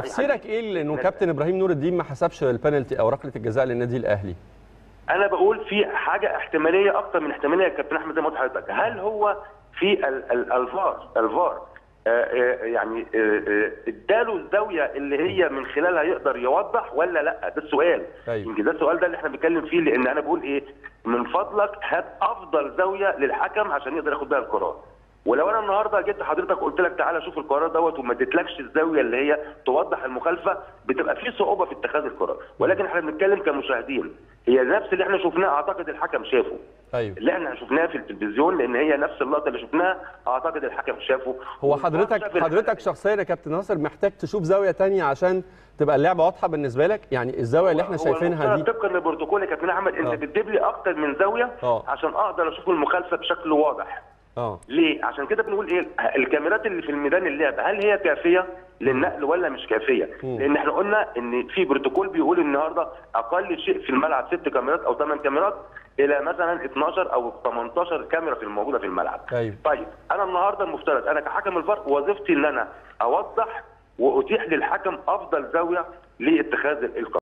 تفسيرك إيه لأنه كابتن إبراهيم نور الدين ما حسبش البنالتي أو ركلة الجزاء للنادي الأهلي؟ أنا بقول في حاجة احتمالية أكتر من احتمالية يا كابتن أحمد زي ما قلت لحضرتك. هل هو في ال- ال- الفار الفار آه، آه، يعني آه، اداله الزاوية اللي هي من خلالها يقدر يوضح ولا لأ؟ ده السؤال. أيوة. يمكن ده السؤال ده اللي إحنا بنتكلم فيه لأن أنا بقول إيه؟ من فضلك هات أفضل زاوية للحكم عشان يقدر ياخد بيها القرار ولو أنا النهارده جيت لحضرتك قلت لك تعالى شوف القرار دوت وما اديتلكش الزاوية اللي هي توضح المخالفة بتبقى في صعوبة في اتخاذ القرار. ولكن إحنا بنتكلم كمشاهدين. هي نفس اللي إحنا شفناه اعتقد الحكم شافه. أيوه. اللي إحنا شفناها في التلفزيون لأن هي نفس اللقطة اللي شفناها اعتقد الحكم شافه. هو حضرتك. حضرتك شخصيا يا كابتن ناصر محتاج تشوف زاوية تانية عشان تبقى اللعبة واضحة بالنسبة لك؟ يعني الزاوية اللي إحنا شايفينها دي؟ طبقا للبروتوكول يا كابتن أحمد أنت آه. بتجيب لي أكتر من زاوية آه. عشان أقدر أشوف المخالفة بشكل واضح. آه ليه؟ عشان كده بنقول إيه؟ الكاميرات اللي في الميدان اللعب هل هي كافية للنقل ولا مش كافية؟ مم. لأن إحنا قلنا إن في بروتوكول بيقول النهارده أقل شيء في الملعب ست كاميرات أو ثمان كاميرات إلى مثلا 12 أو 18 كاميرا في الموجودة في الملعب. أيوة. طيب أنا النهارده المفترض أنا كحكم الفار وظيفتي إن أنا أوضح وأتيح للحكم أفضل زاوية لاتخاذ القرار.